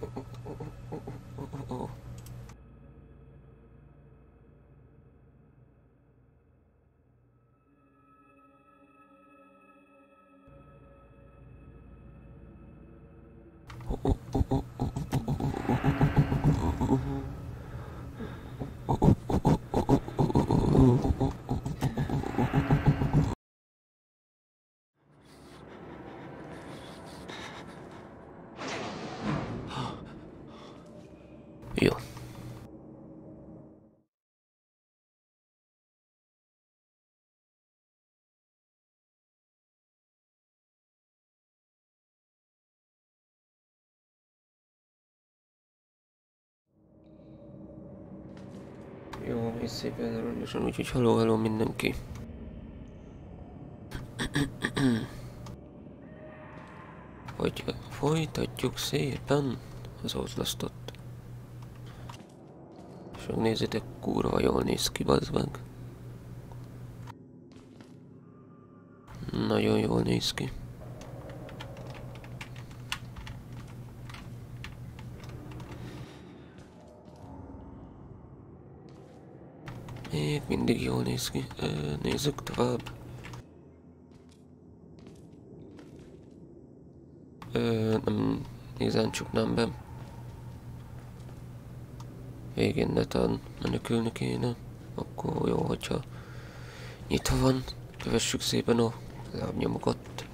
Oh, oh, oh. jó, és szépen önrendesen, úgyhogy hello, hello mindenki. Hogy folytatjuk szépen az oszlasztott. És megnézzétek, kurva jól néz ki, bazd meg. Nagyon jól néz ki. Még mindig jól néz ki. Nézzük tovább. Ö, nem igazán csuknám be. Végén netán menekülni kéne. Akkor jó, hogyha nyitva van. Kövessük szépen a lábnyomokat.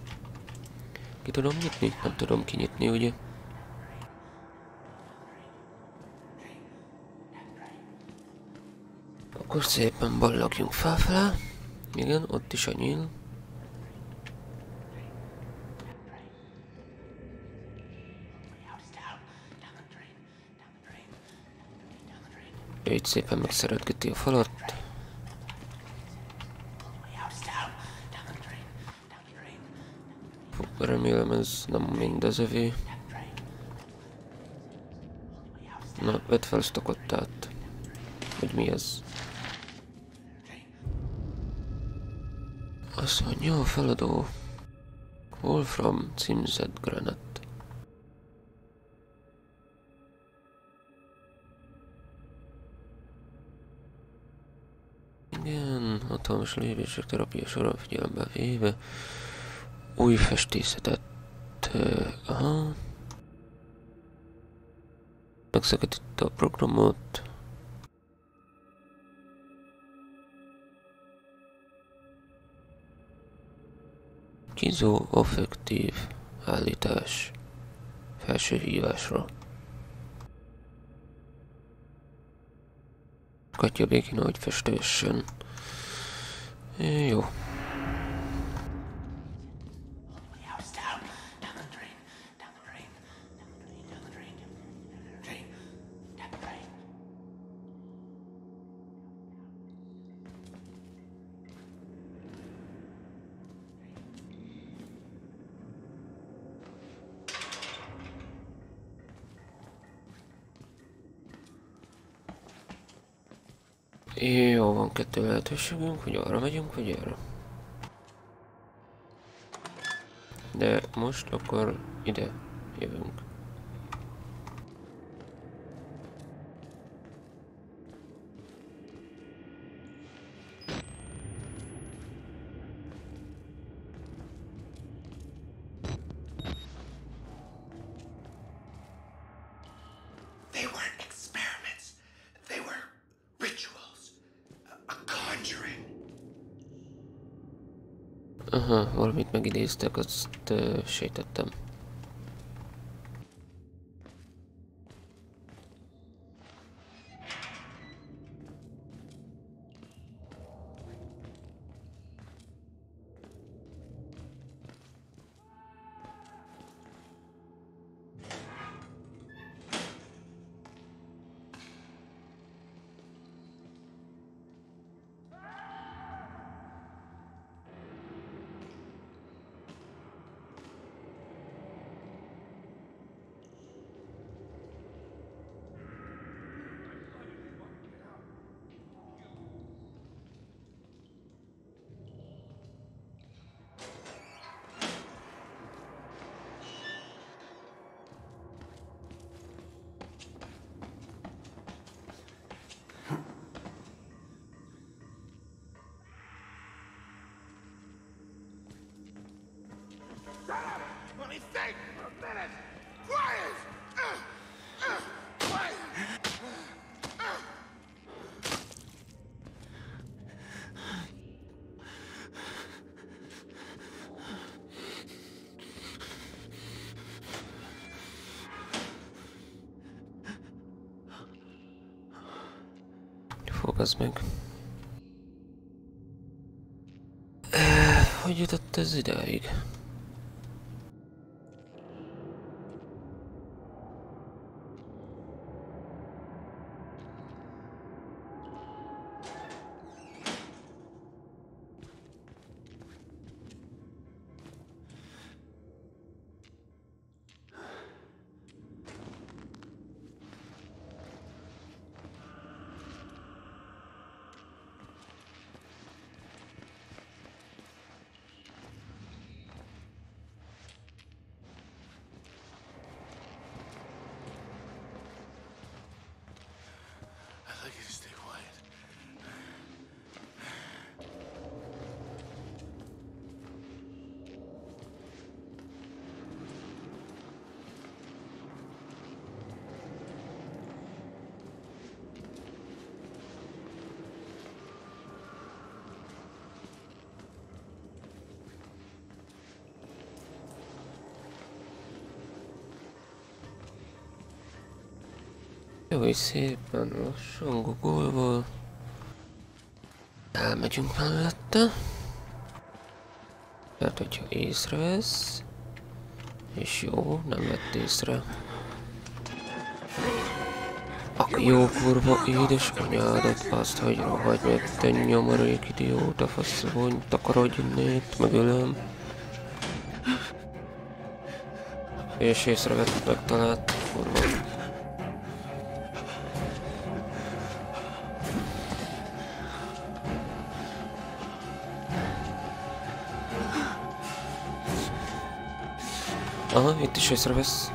Ki tudom nyitni? Nem tudom kinyitni, ugye? Akkor szépen ballagjunk felfele. Igen, ott is a nyíl. Így szépen megszeretgeti a falat. Fú, remélem ez nem mind az övé. Na, vedd fel sztokot, kottát. Hogy mi ez? Azt mondja jó feladó. Wolfram címzett granat. Igen, hatalmas lépések terapia során figyelembe véve. Új festészetet. Uh, aha. Megszakította a programot. Kínzó affektív állítás felső hívásra. Katya békén, hogy festősen. Jó. kettő lehetőségünk, hogy arra megyünk, vagy erre. De most akkor ide jövünk. Aha, valamit megidéztek, azt uh, sejtettem. az ideig. Jó, hogy szépen lassan google elmegyünk mellette. Mert hogyha észrevesz, és jó, nem vett észre. A jó kurva édes anyádat, azt, hogy rohagy meg, te nyomorék idióta faszony, takarodj innét, megölöm. És észrevettek talált, kurva. Aha etti şey serbest.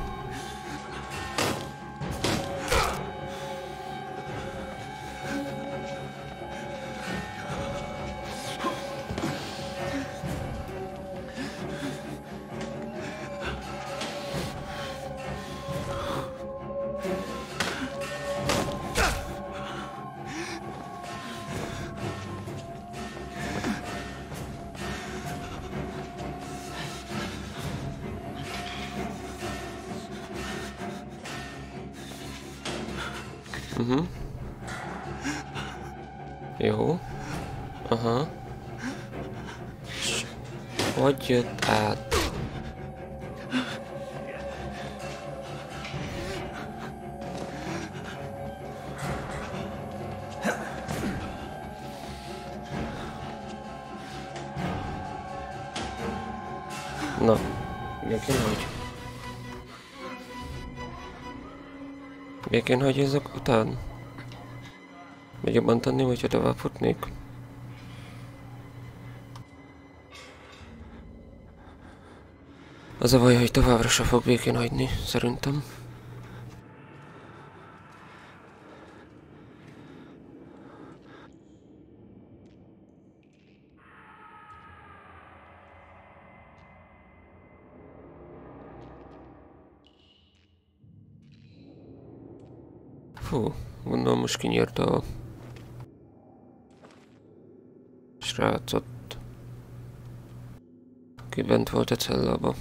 jött át. Na, végén hogy? Végén hogy ezek után? Még jobban tenném, hogyha tovább futnék. Az a baj, hogy továbbra se fog békén hagyni, szerintem. Fú, gondolom most kinyírt a srácot. Ki bent volt a cellába.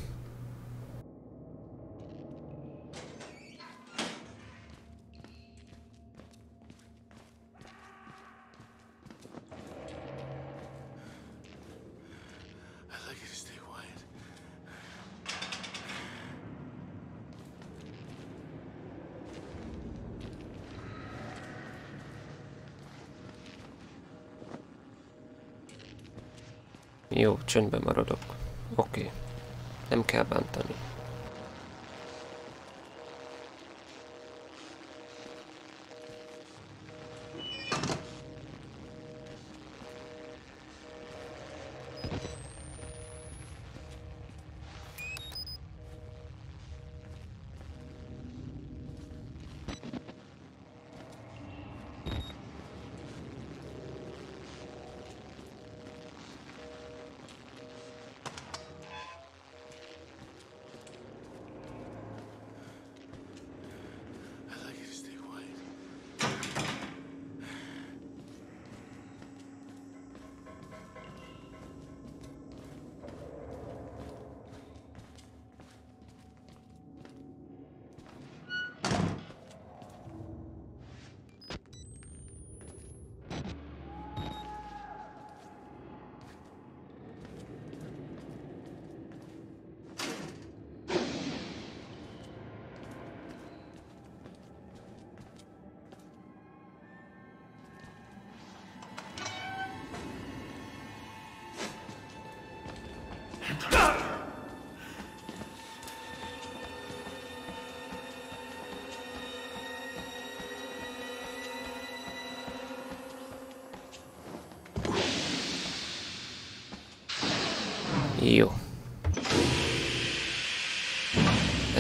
csöndben maradok. Oké. Okay. Nem kell bántani.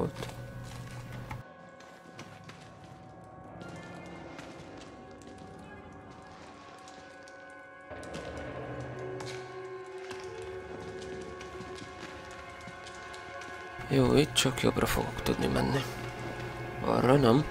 volt. Jó, itt csak jobbra fogok tudni menni. Arra nem.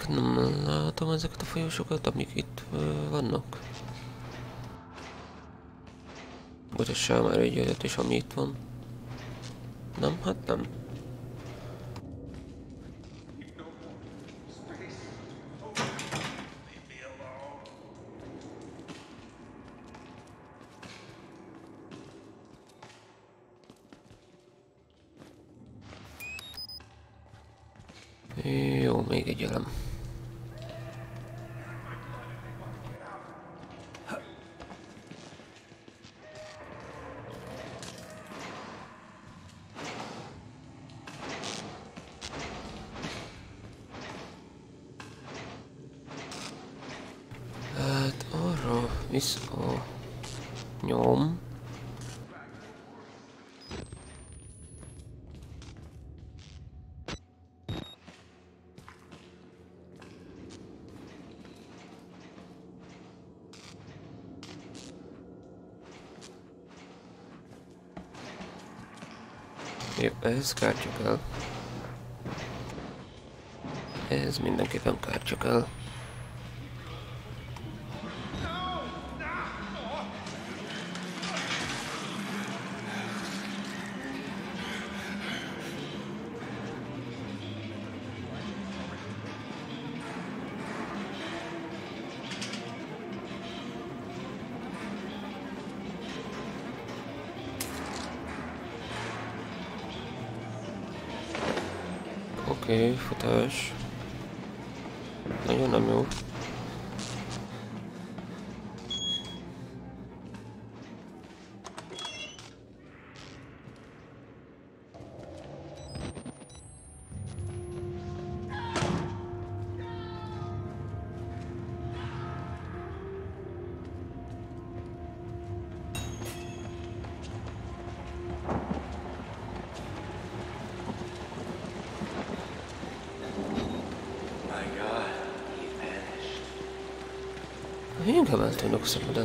ezeket nem látom ezeket a folyósokat, amik itt uh, vannak. Bocsássál már egy is, ami itt van. Nem, hát nem. ez kártya el. Ez mindenképpen kártya el. altına kusura bakma.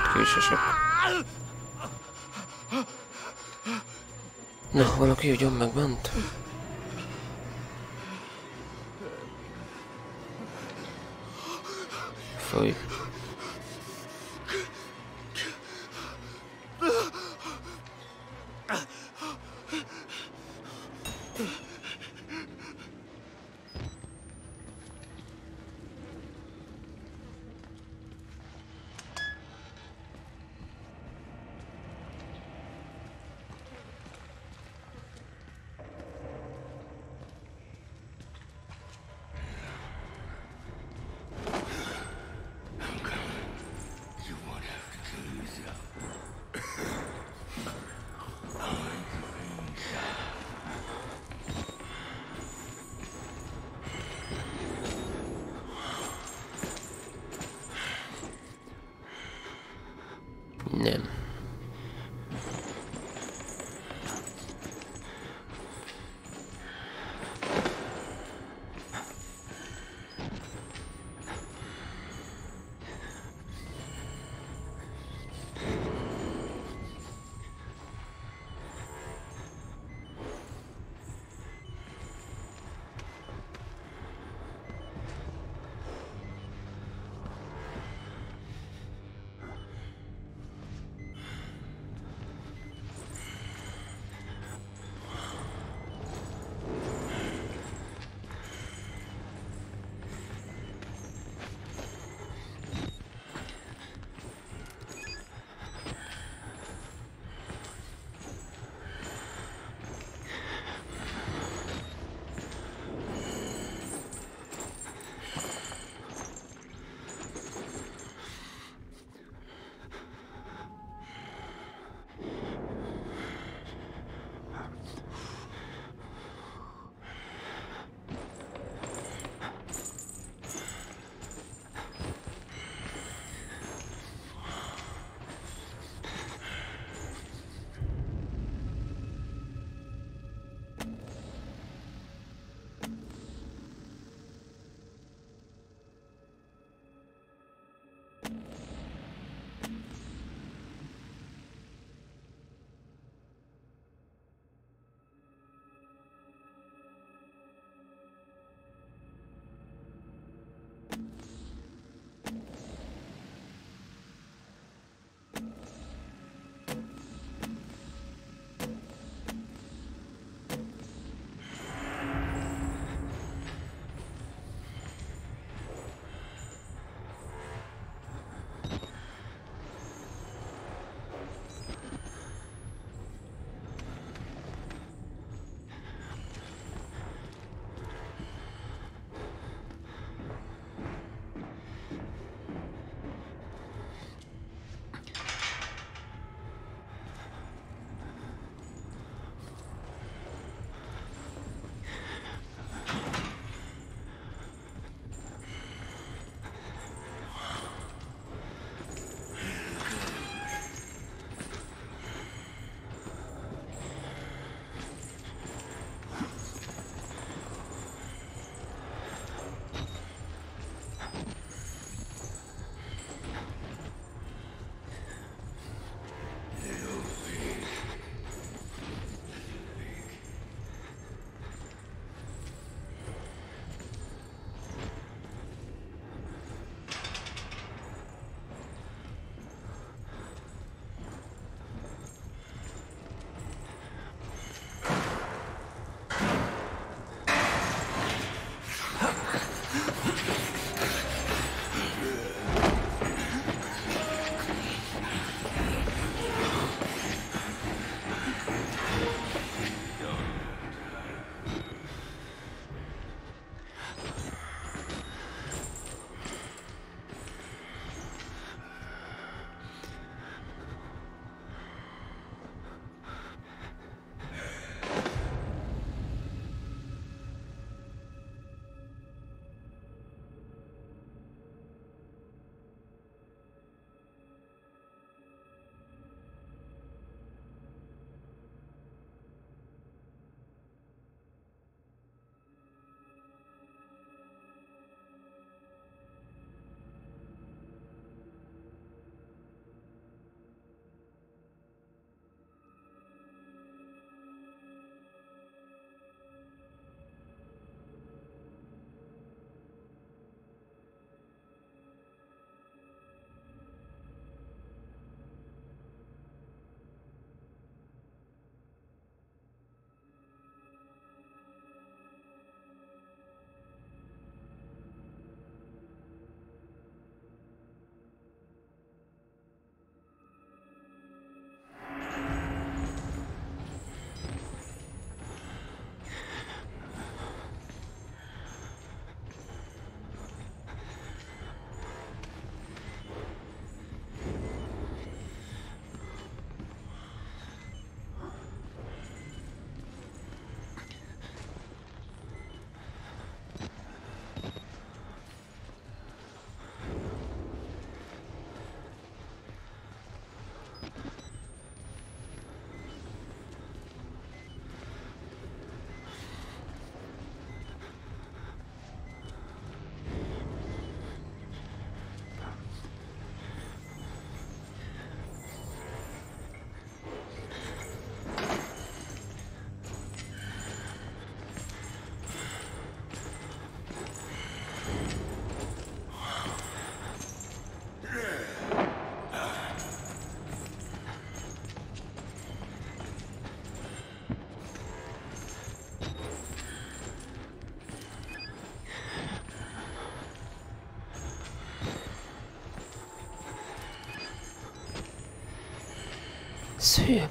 kicsit ki Na, valaki ugyan megment.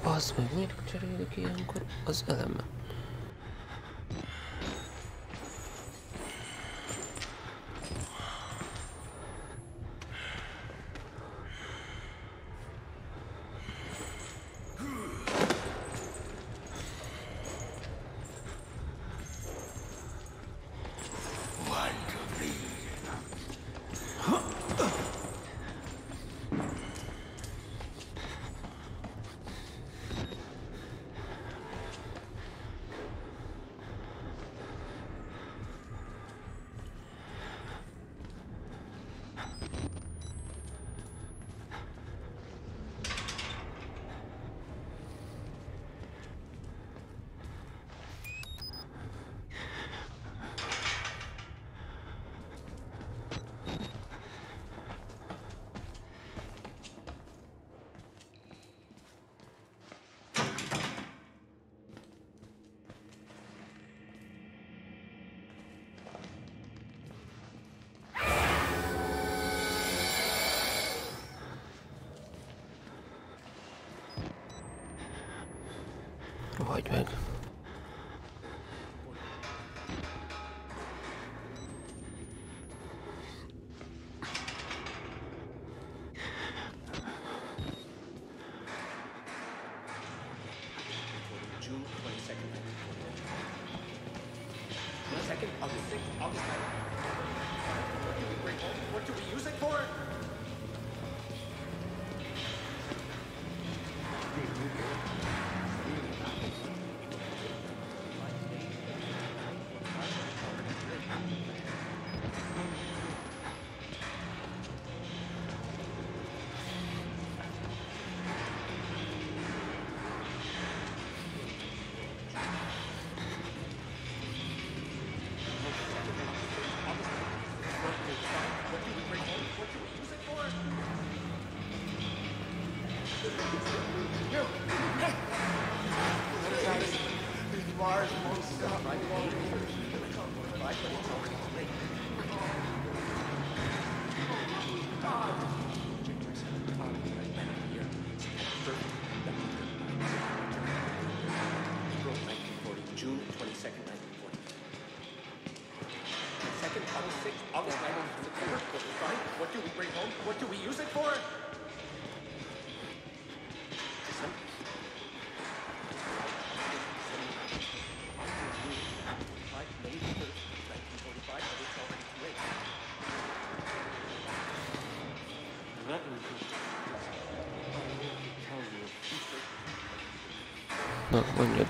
az hő, miért cserélik ilyenkor az eleme? А, о нет.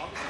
Obviously,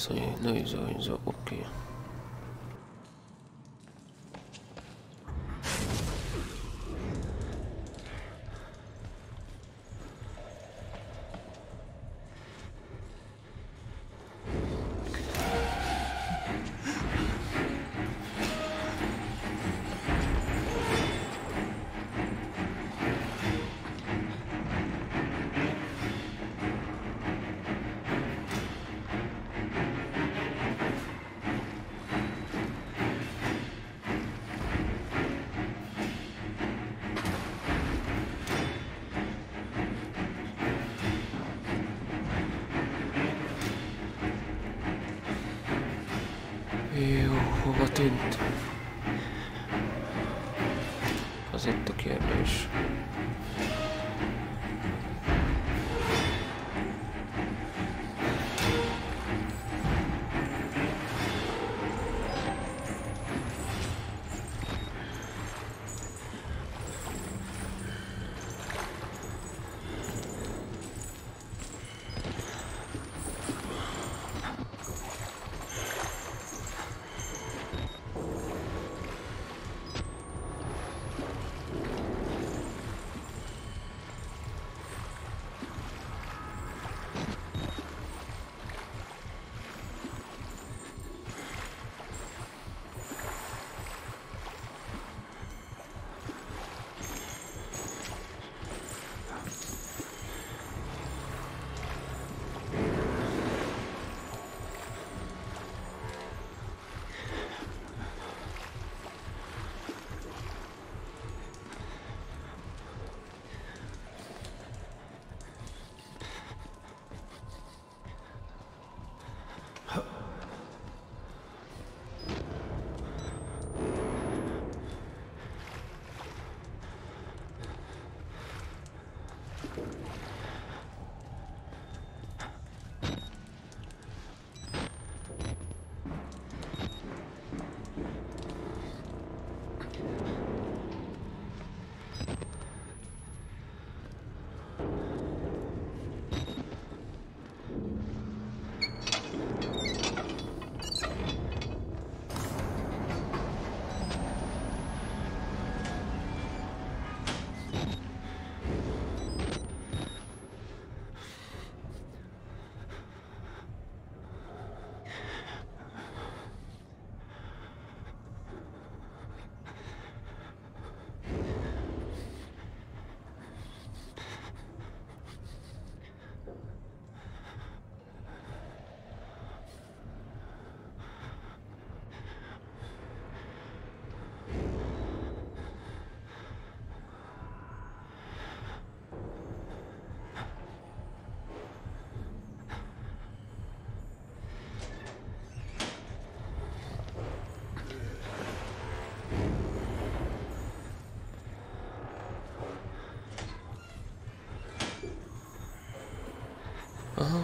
Isso aí, isso dois, ok.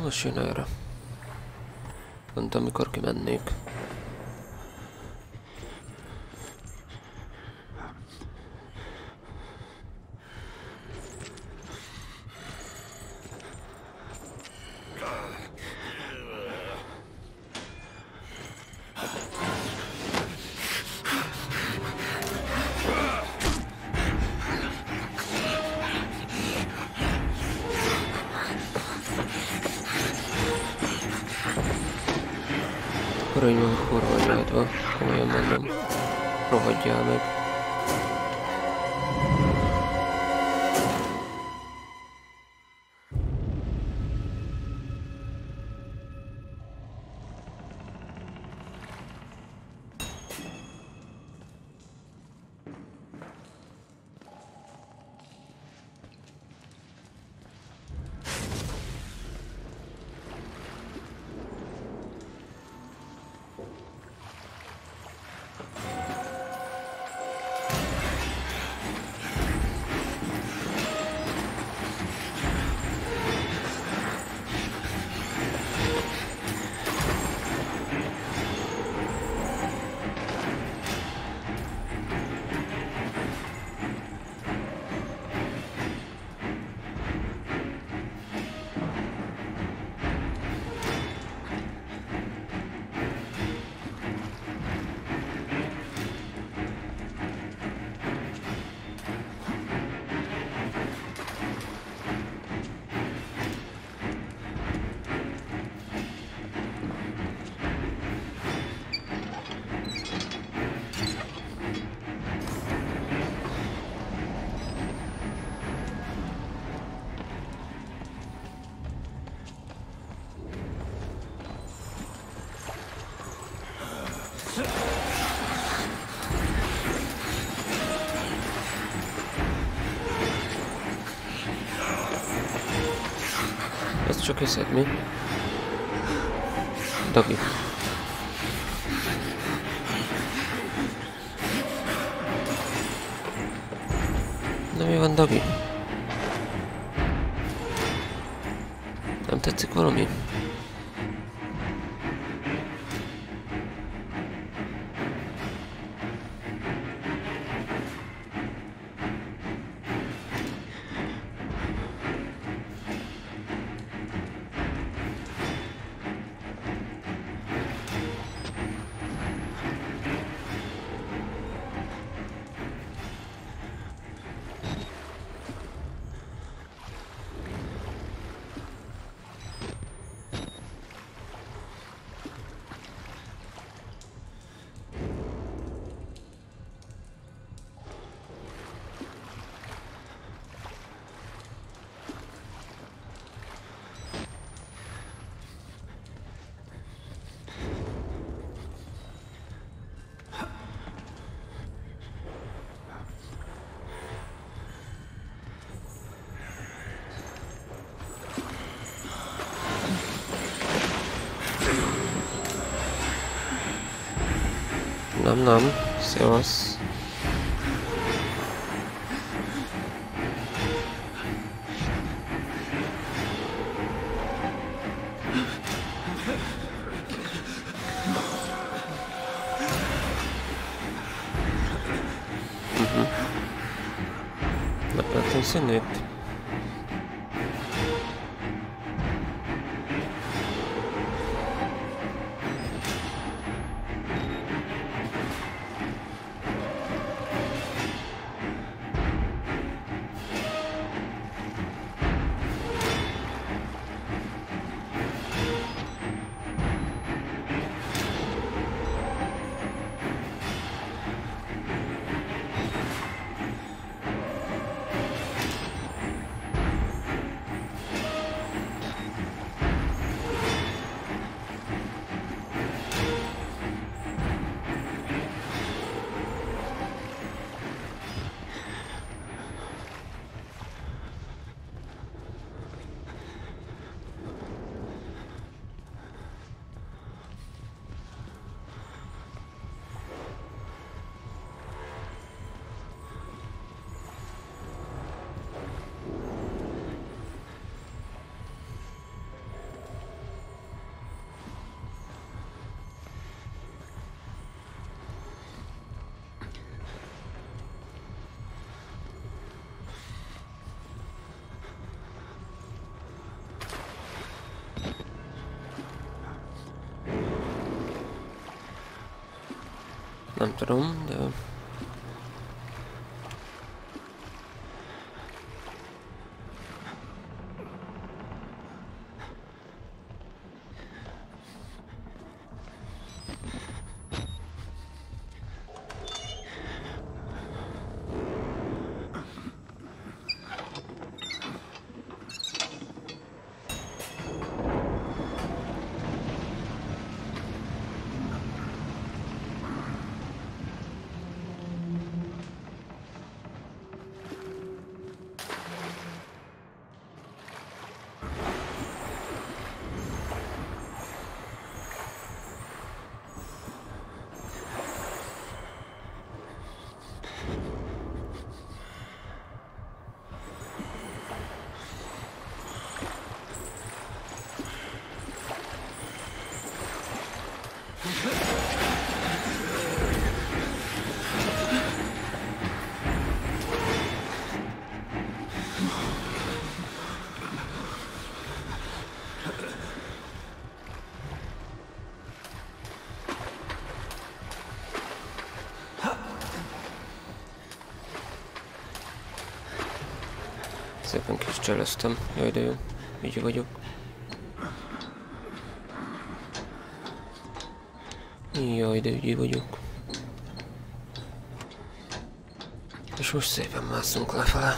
Most jön őre. Mondtam, amikor kimennék. focus at me? Doggy. No mi wam doggy. Tam tacy kłamie. nam seos. Uhum. Dá pra ter um Там да. cselöztem. Jaj, de jó. Így vagyok. Jaj, de ügyi vagyok. És most szépen mászunk lefele.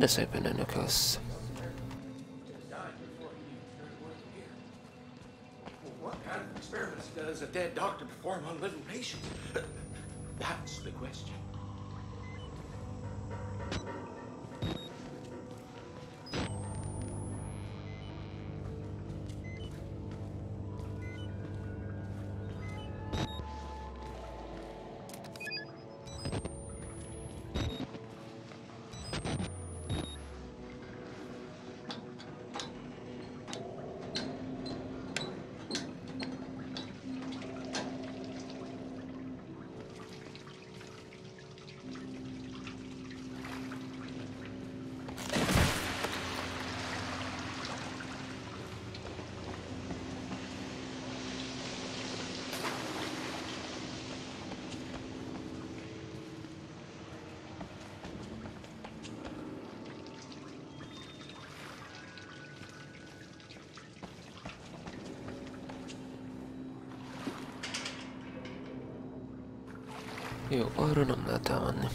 Let's open an across. What kind of experiments does a dead doctor perform on living patients? That's the question. Jó, arra nem lehet elmenni.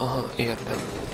Aha, értem.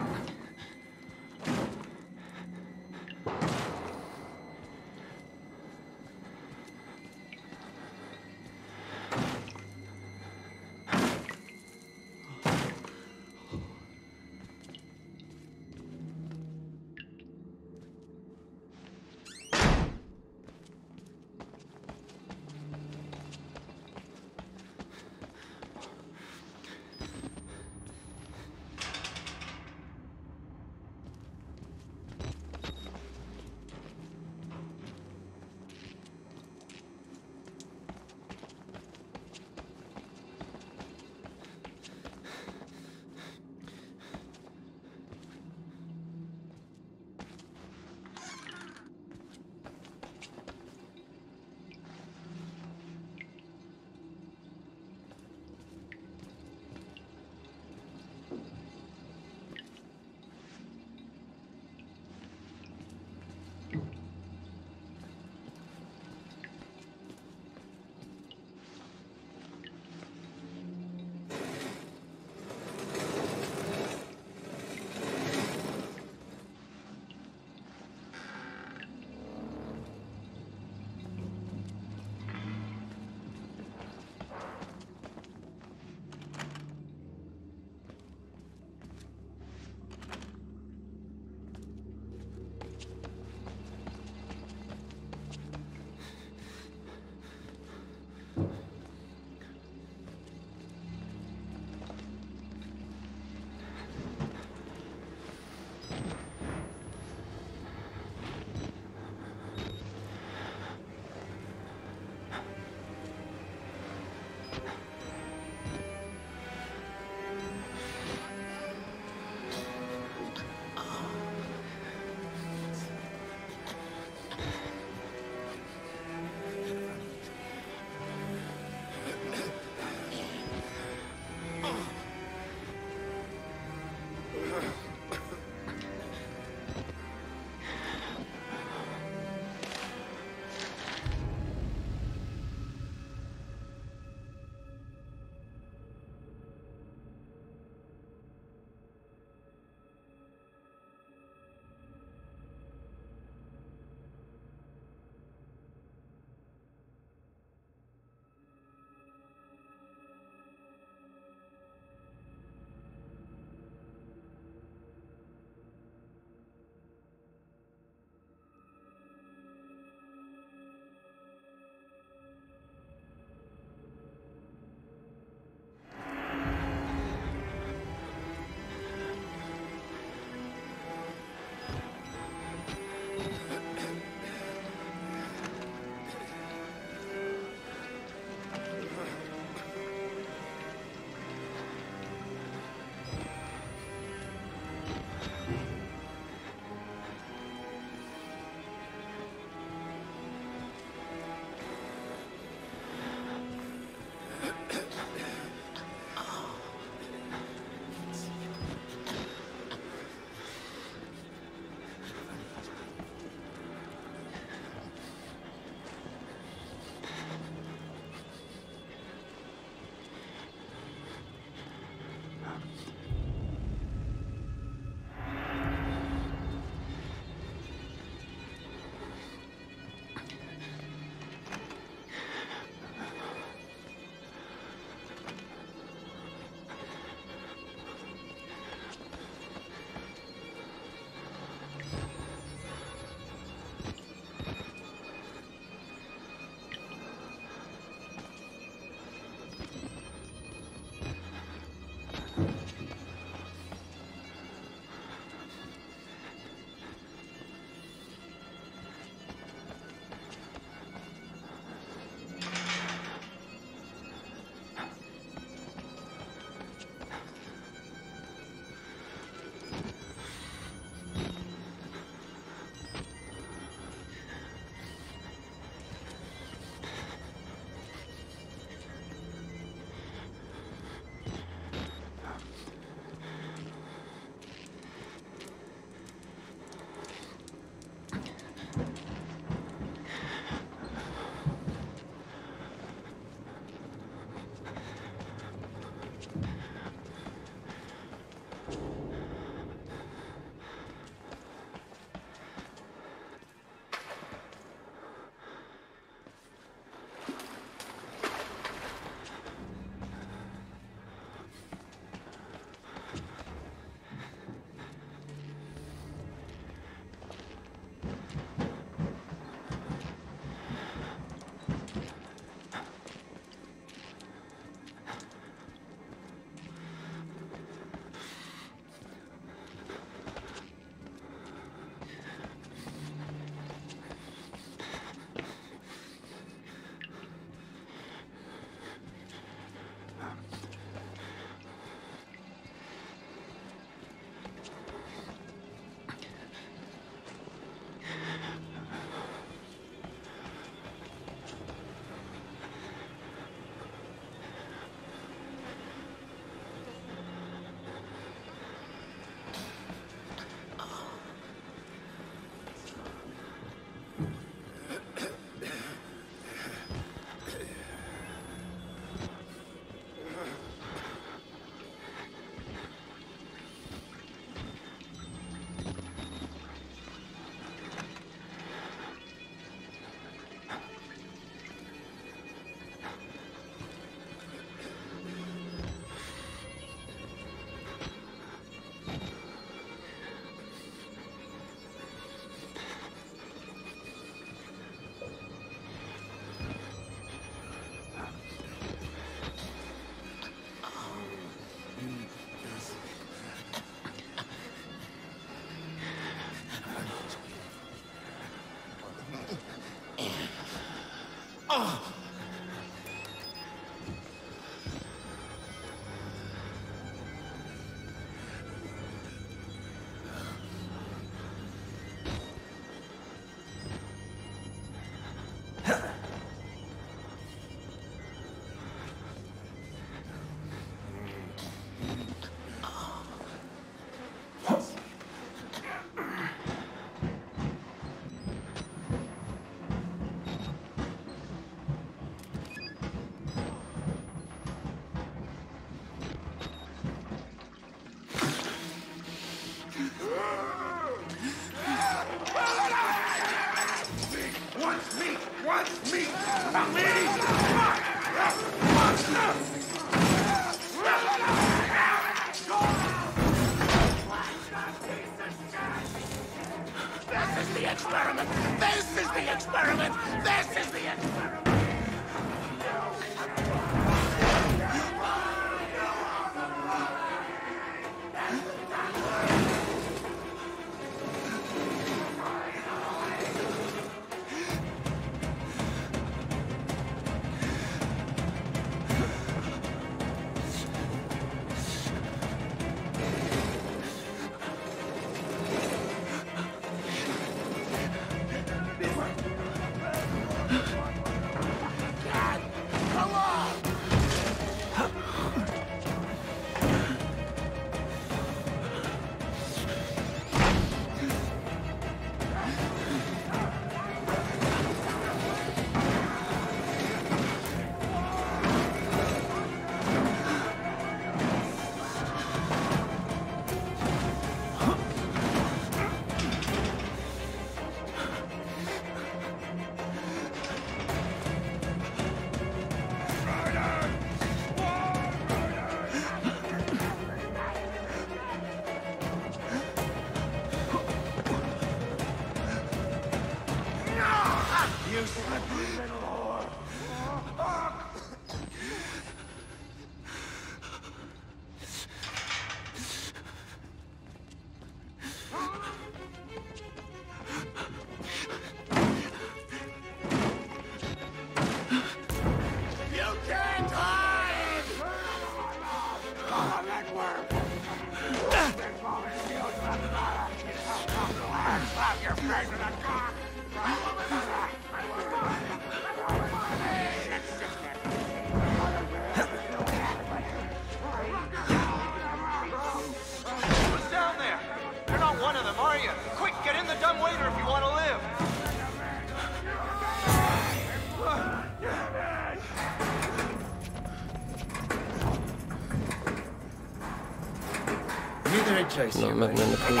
place no, meg nem nekünk.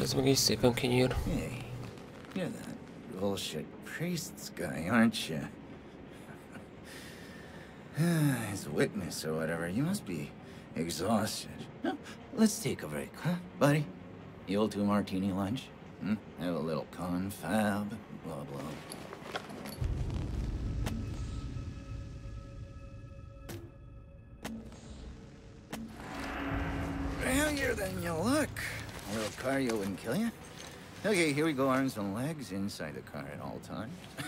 Ez meg is szépen kinyír. Hey, you're that bullshit priest's guy, aren't you? His witness or whatever, you must be exhausted. No, let's take a break, huh, buddy? You'll do martini lunch? Hmm? Have a little confab, blah, blah. you wouldn't kill you. Okay, here we go, arms and legs inside the car at all times.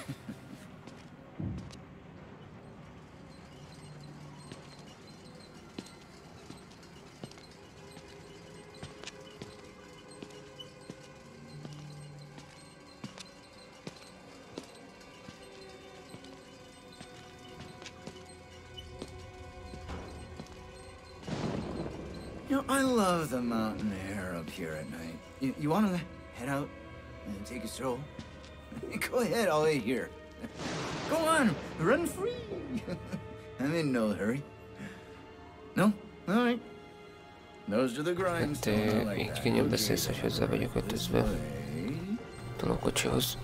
you know, I love the mountain air up here at night. You, you want to head out and take a stroll? Go ahead, I'll wait here. Go on, run free. I'm in no hurry. No? Alright. Te így kinyomdeszélsz, hogy hozzávagyok ötözve. Tolok a kocsihoz.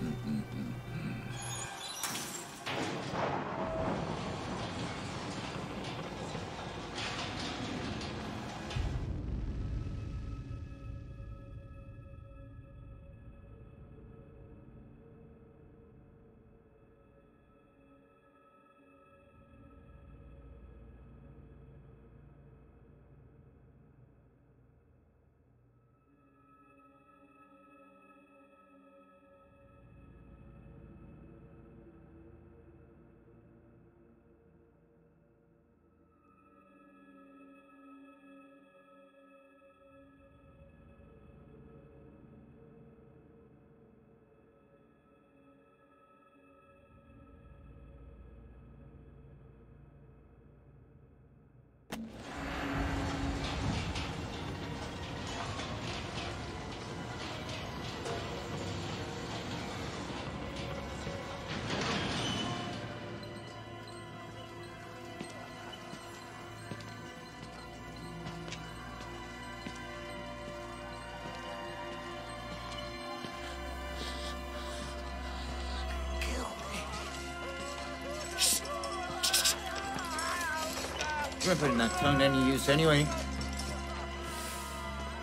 that that's not any use anyway.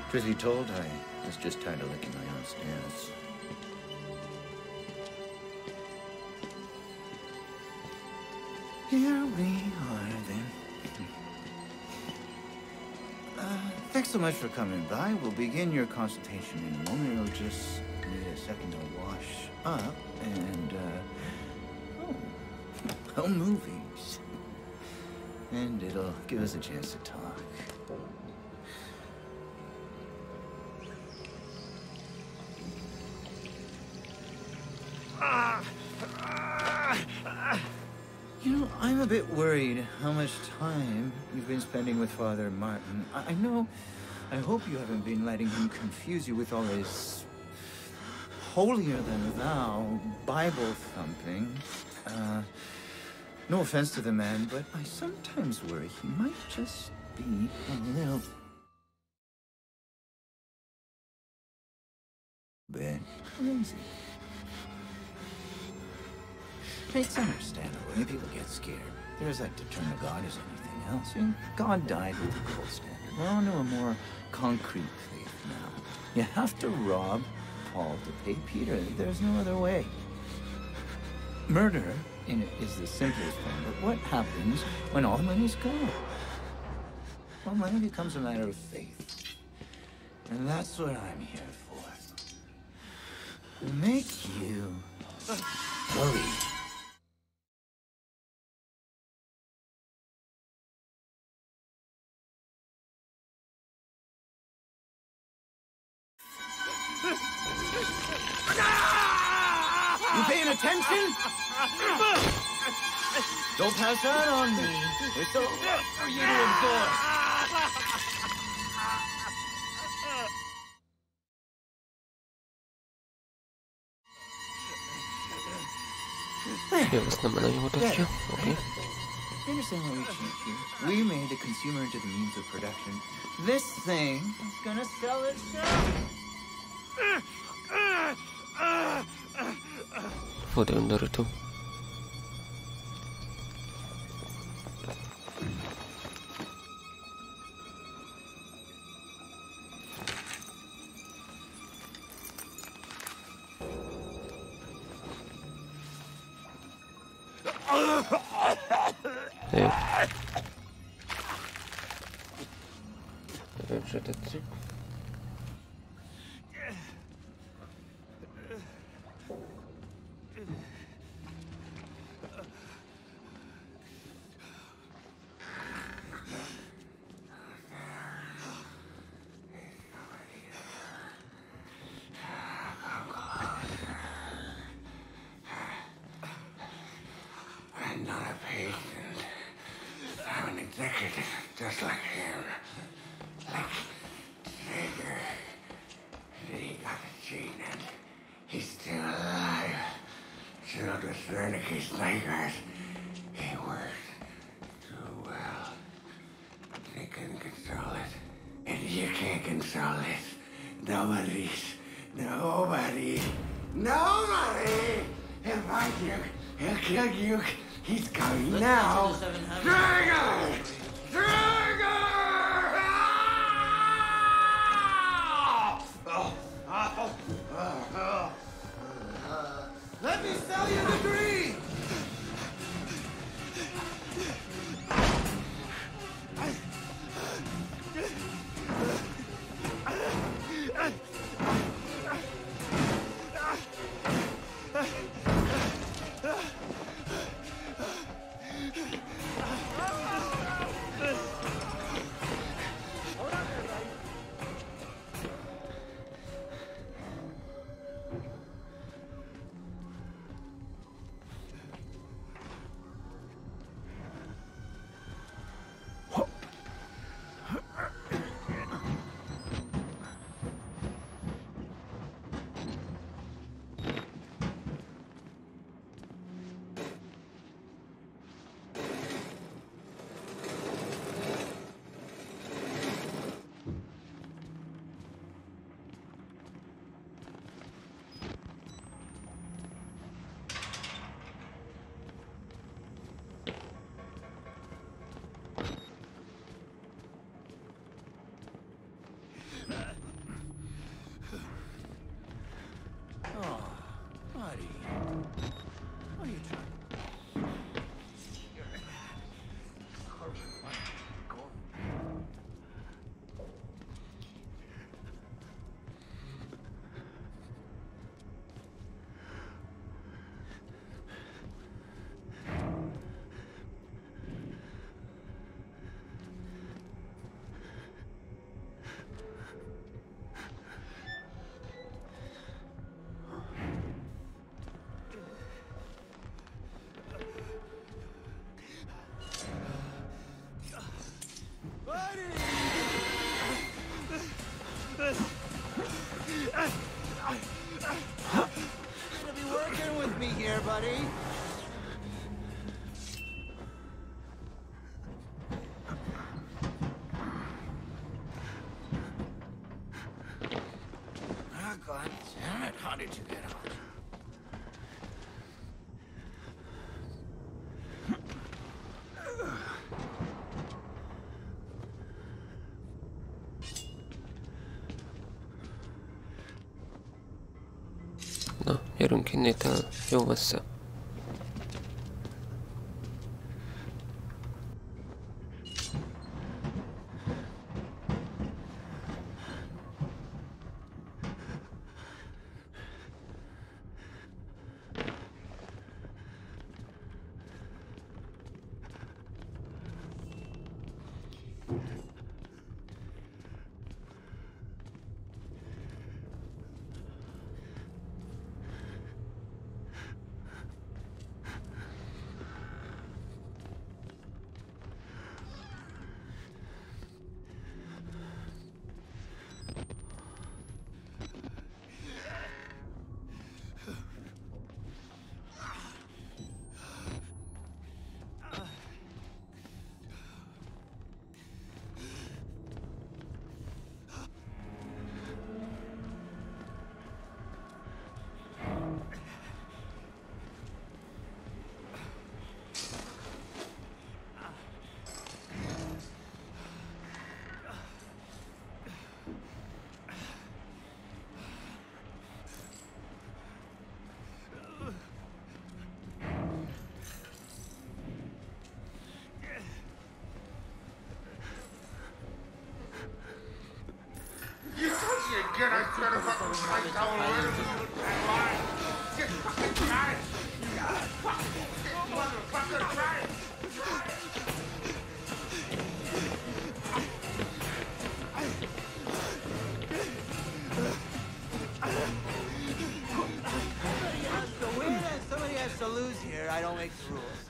Truth be told, I was just tired of licking my own stairs. Here we are, then. Uh, thanks so much for coming by. We'll begin your consultation in a moment. We'll just need a second to wash up and, uh... Oh, a movie. And it'll give us a chance to talk. You know, I'm a bit worried how much time you've been spending with Father Martin. I, I, know, I hope you haven't been letting him confuse you with all his holier than thou Bible thumping. Uh, no offense to the man, but I sometimes worry he might just be a little... Ben. crazy. It's understandable. When people get scared, There's that as to turn to God as anything else. And God died with the gold standard. We're on to a more concrete faith now. You have to rob Paul to pay Peter. There's no other way. Murder and it is the simplest form. But what happens when all money is gone? Well, money becomes a matter of faith. And that's what I'm here for. Make you worry. attention? Don't pass that on me. It's so for you to absorb. Okay. how we We made the consumer into the means of production. This thing is gonna sell itself for the Naruto. here, buddy. Hinata, yo, what's up? I don't make the rules.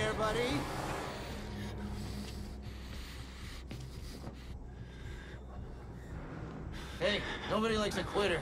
here, buddy. Hey, nobody likes a quitter.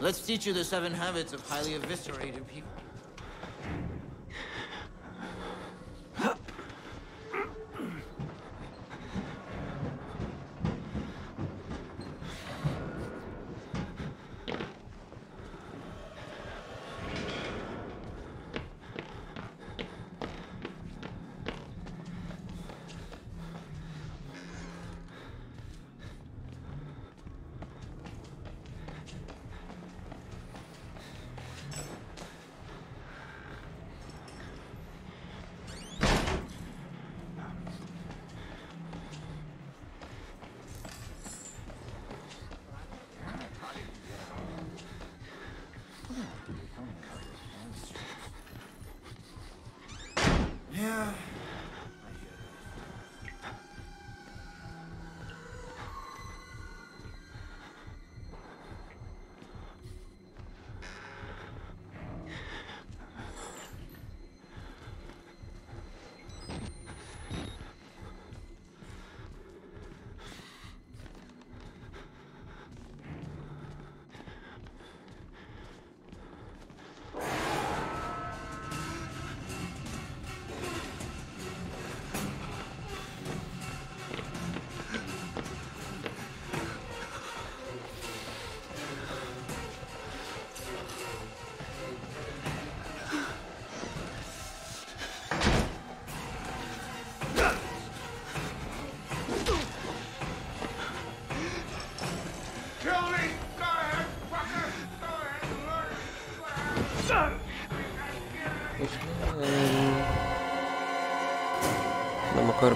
Let's teach you the seven habits of highly eviscerated people.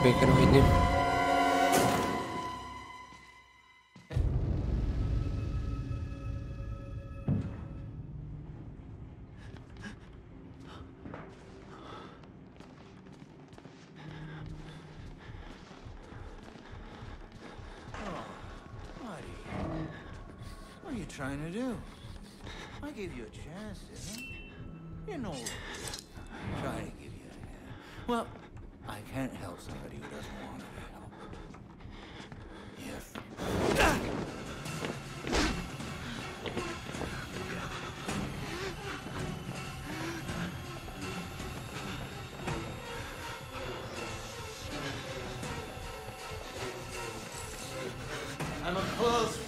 Oh, what are you trying to do? I gave you a chance, didn't I? You know kill somebody who doesn't want to help. Yes. I'm a close.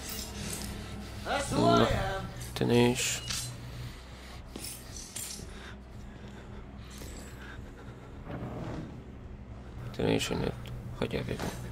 That's who I am. Köszönöm, hogy elvégünk.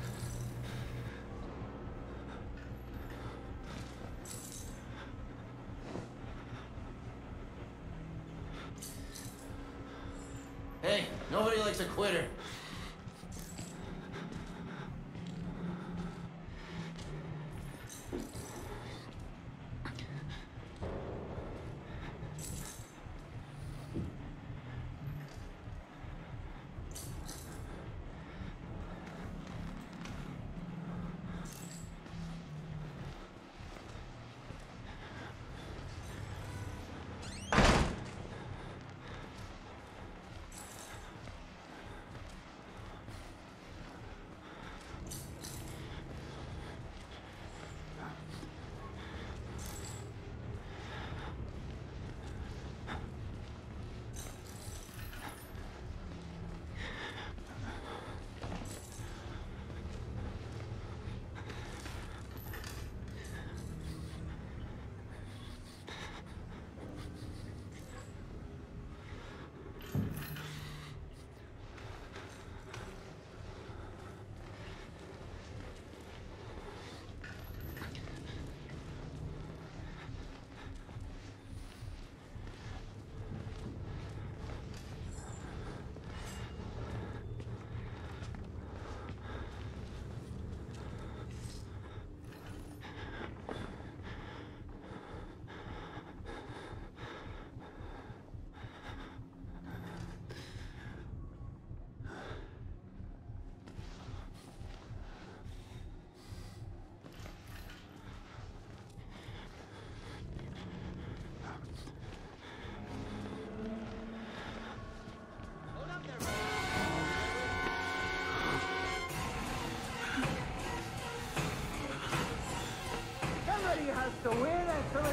has to win and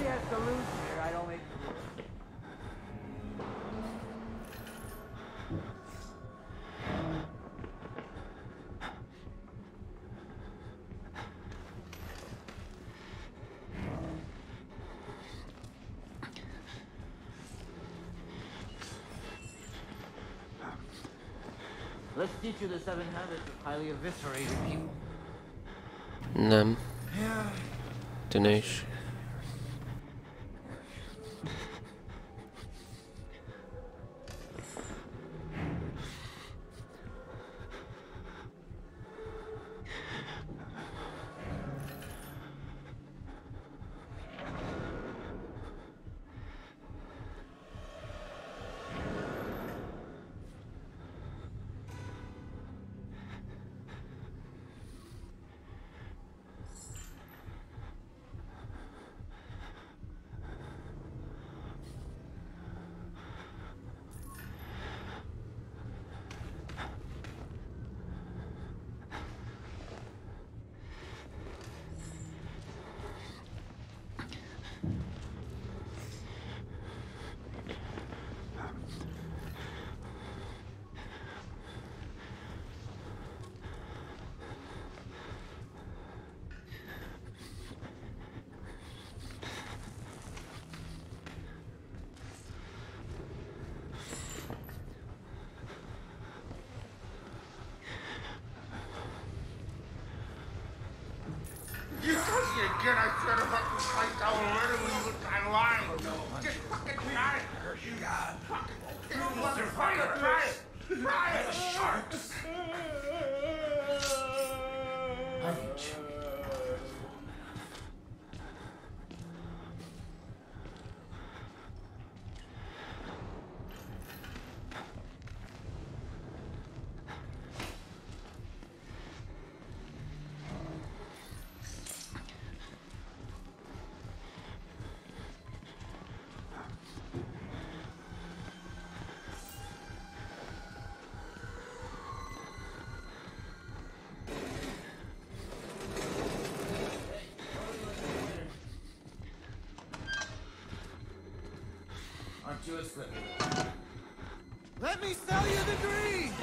has to lose here. I don't think. Let's teach you the seven habits of highly eviscerated people. Num. Yeah. Dinesh. Again, I should have had to fight. Let me sell you the dream!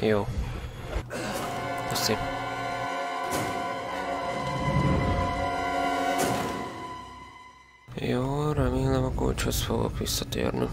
Jó. Köszi. Jó, remélem a kulcshoz fogok visszatérni.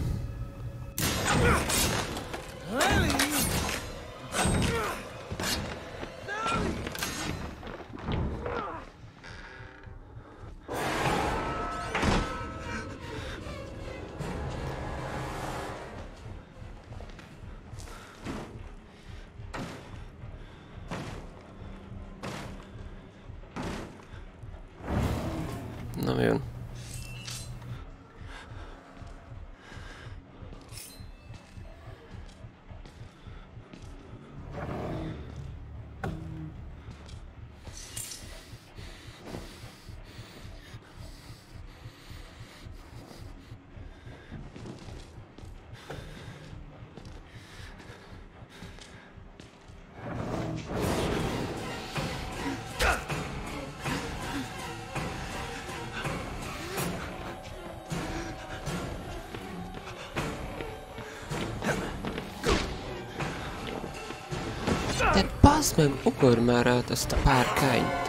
Basz meg, ugorj már át ezt a párkányt!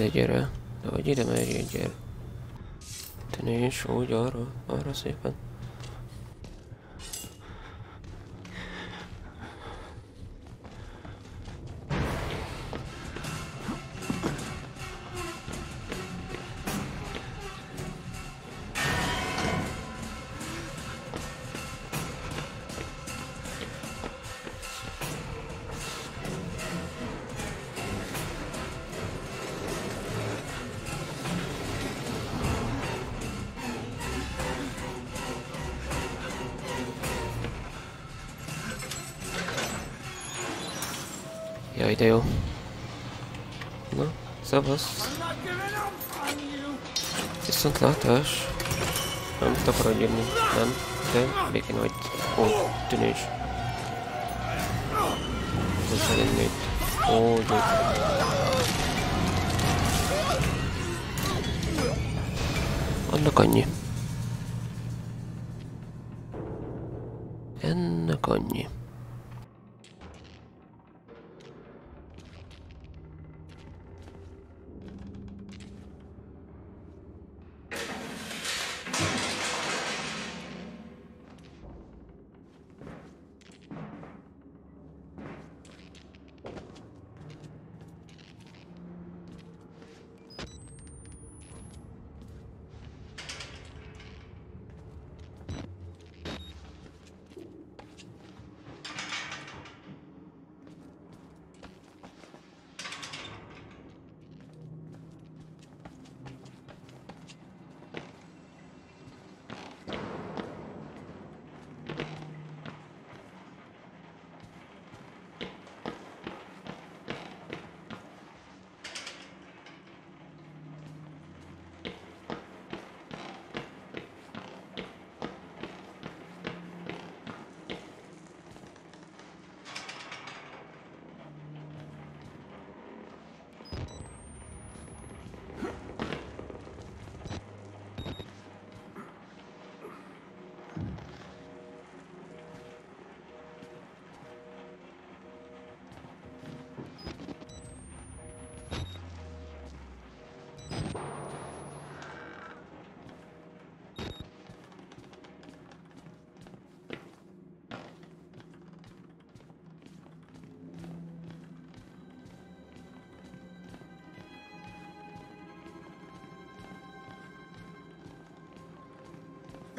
ide gyere. De hogy ide megy, gyere. Te nincs, úgy arra, arra szépen. Taş. Hem tapara gelin. Hem de bekin oyt. O dönüş. Zaten ne? O dönüş. Anla kanyi.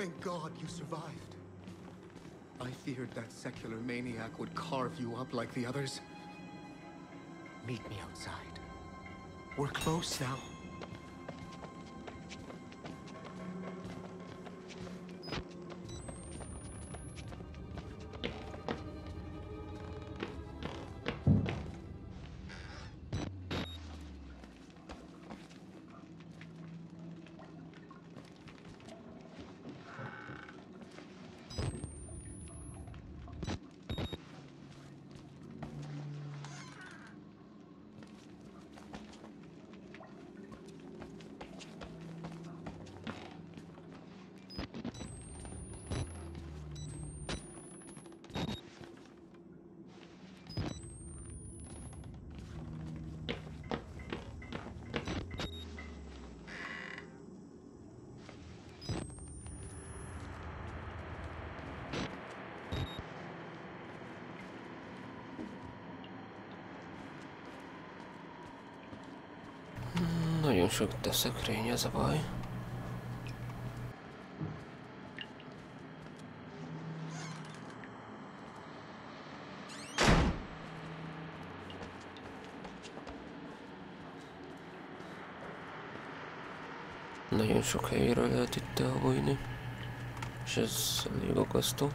Thank God you survived. I feared that secular maniac would carve you up like the others. Meet me outside. We're close now. sökt a szekrény, ez a baj. Nagyon sok helyről lehet itt elbújni, és ez elég akasztó.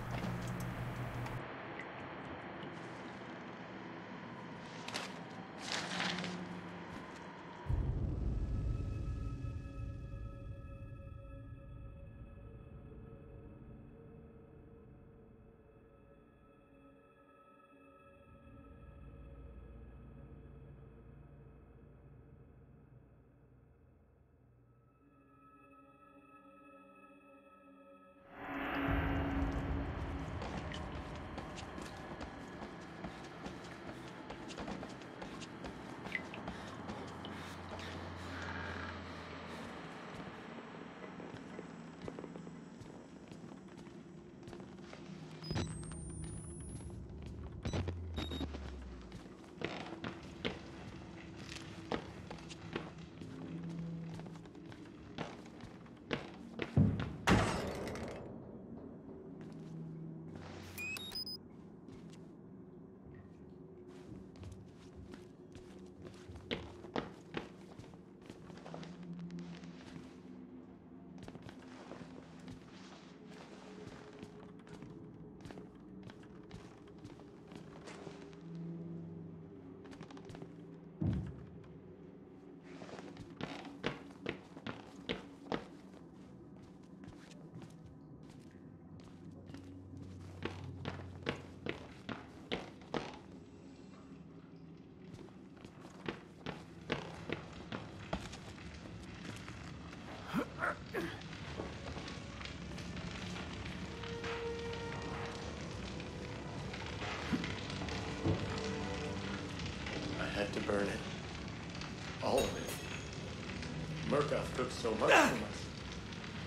took so much from us,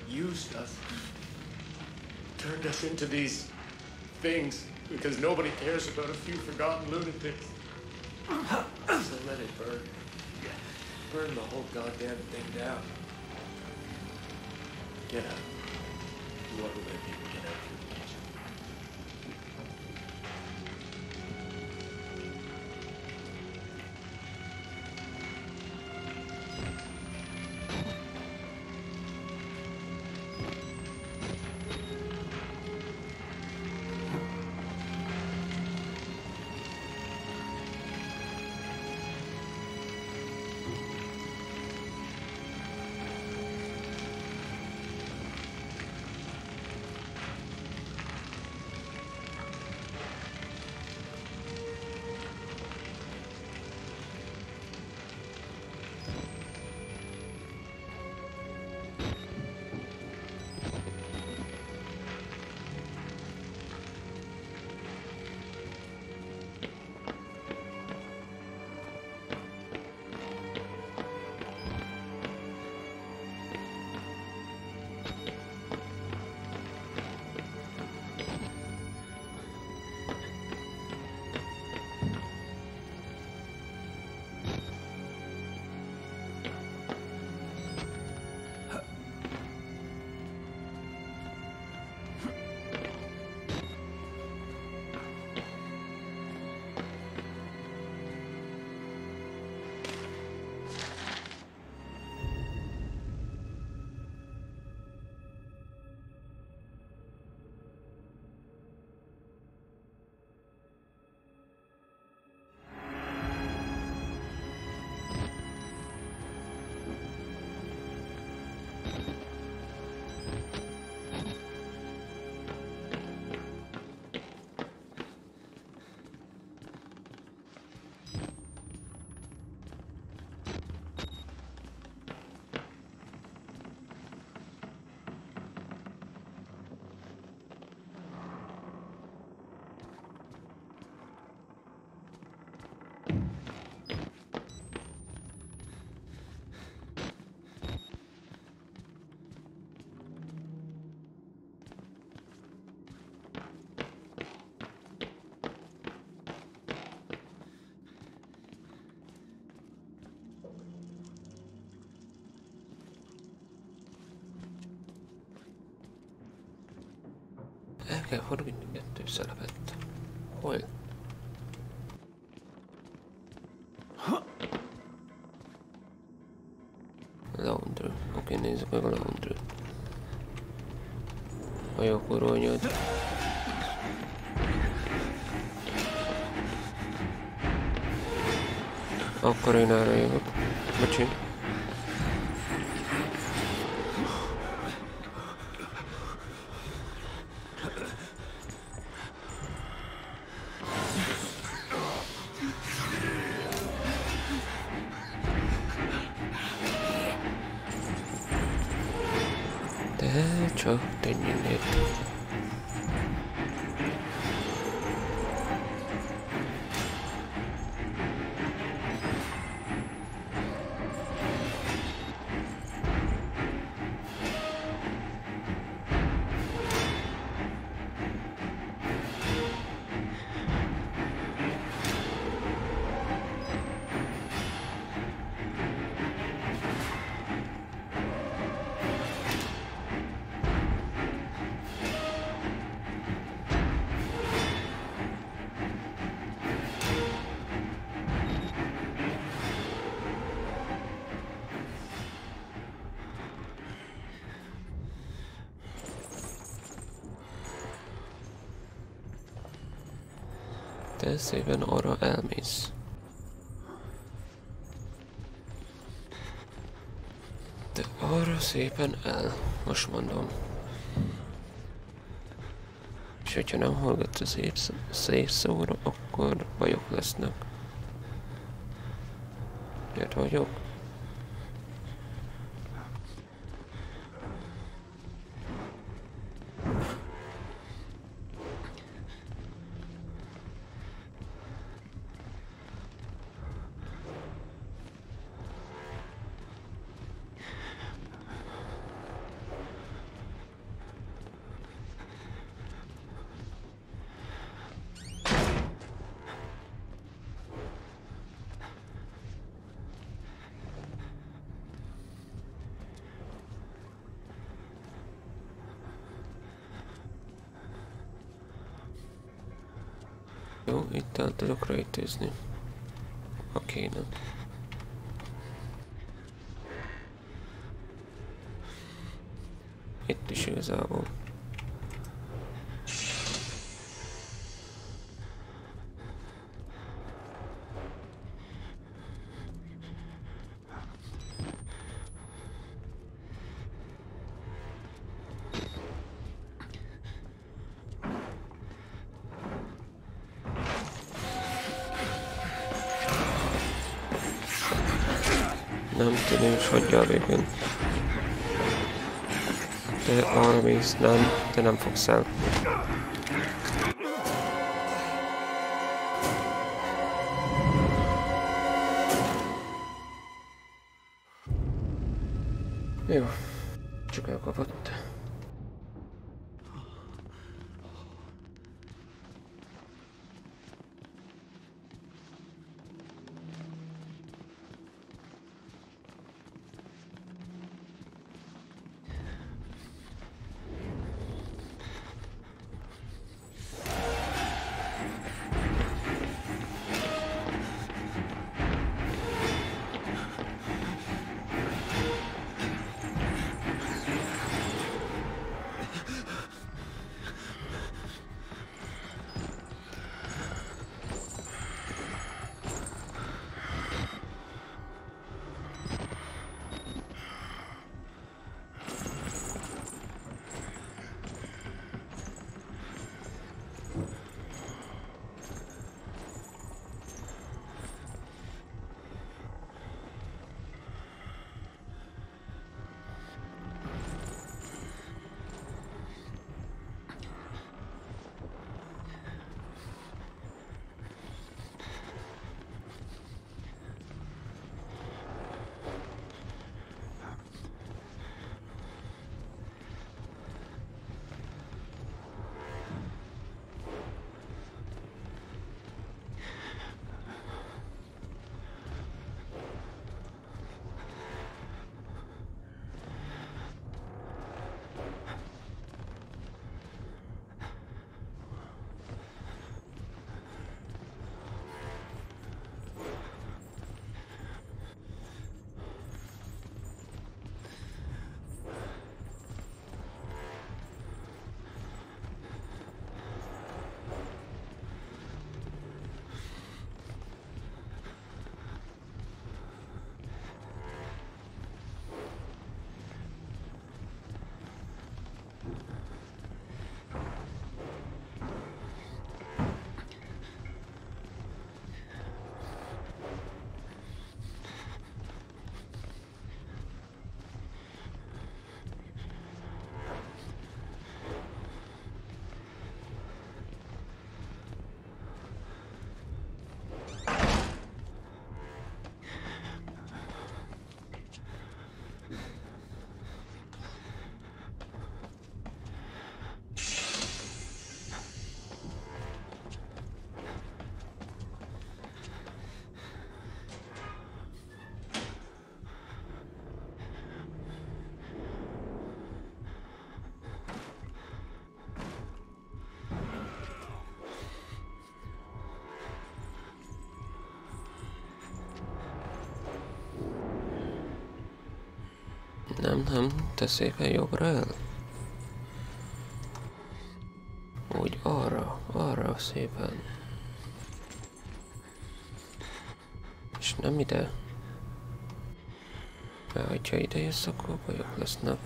used us, turned us into these things because nobody cares about a few forgotten lunatics. So let it burn. Burn the whole goddamn thing down. Get out. You want to let people get out kitchen. El kell fordulni kettő szelepet. Hol? Laundry. Oké, okay, nézzük meg a laundry. koronyod. Akkor én erre jövök. Bocsi. te szépen arra elmész. Te arra szépen el, most mondom. És hogyha nem hallgat a szép, szép szóra, akkor bajok lesznek. Gyert vagyok. интересные. nem is hagyja a végén. Te arra mész, nem, te nem fogsz el. Nem, nem, te szépen jobbra el. Úgy arra, arra szépen. És nem ide. Mert ha ide jössz, akkor bajok lesznek.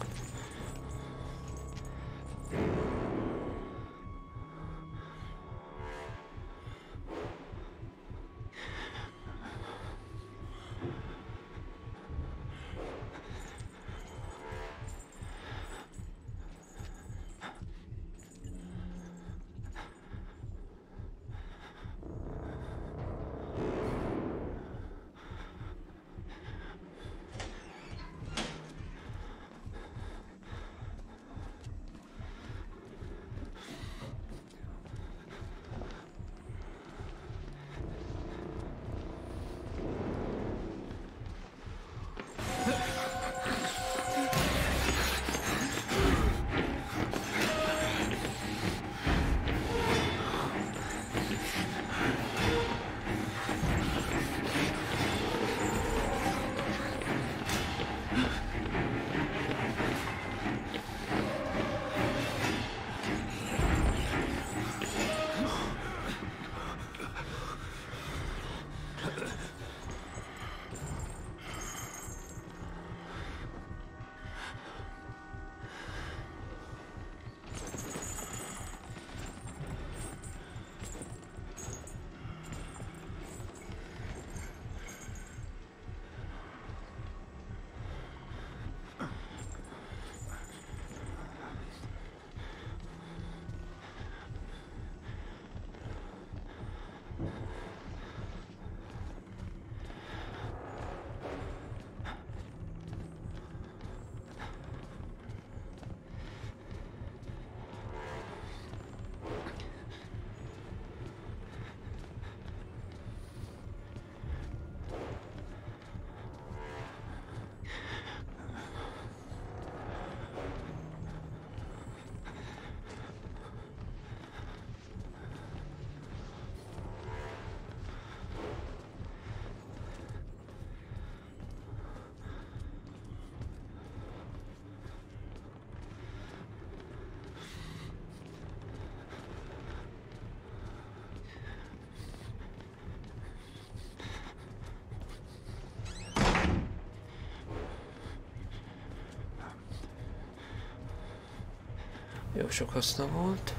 Nagyon sok haszna volt.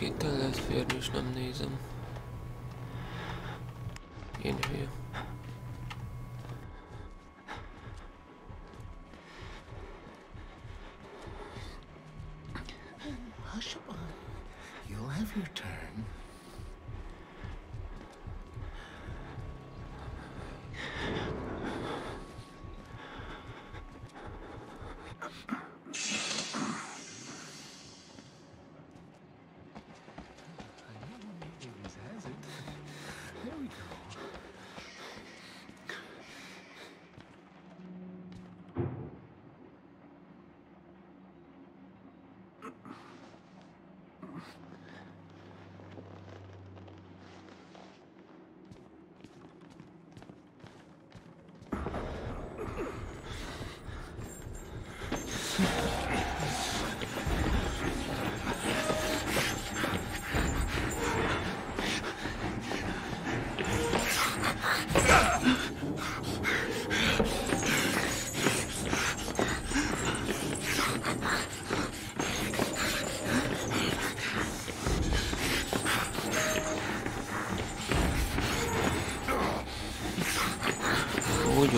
itt el lehet férni, és nem nézem.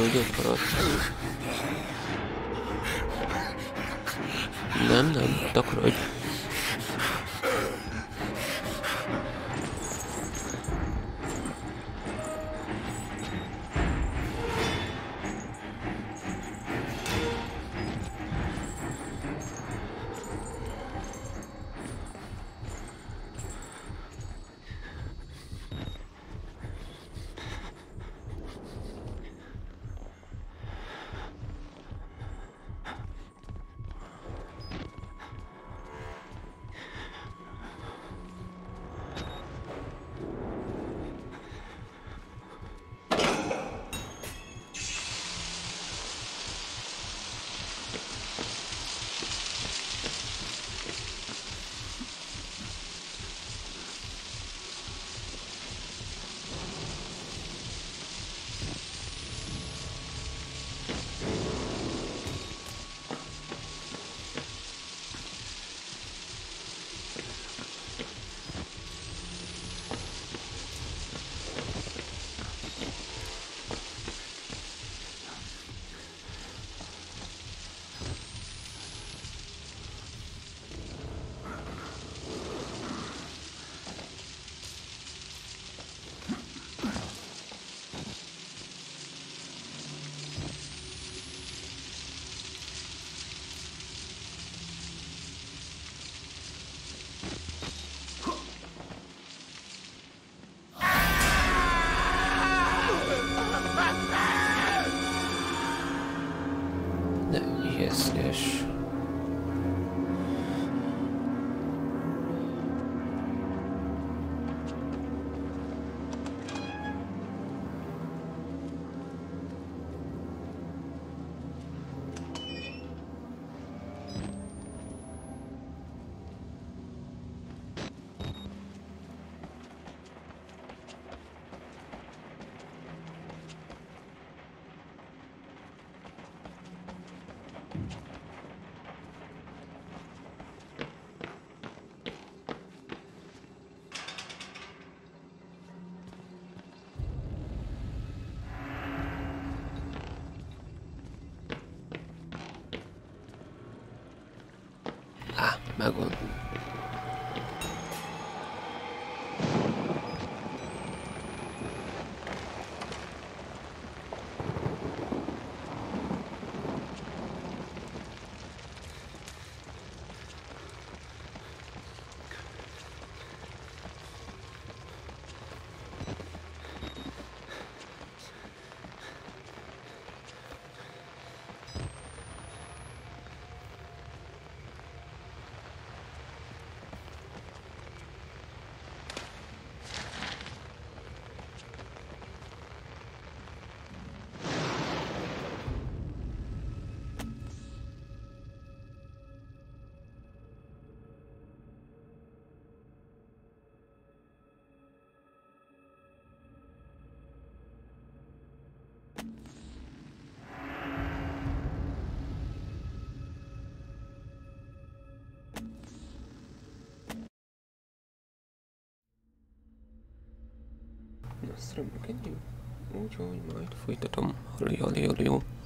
küldött maradt. Nem, nem, takarodj. Hát 买过。Strömmen kan ju. Och jag är mindful att de håller jag,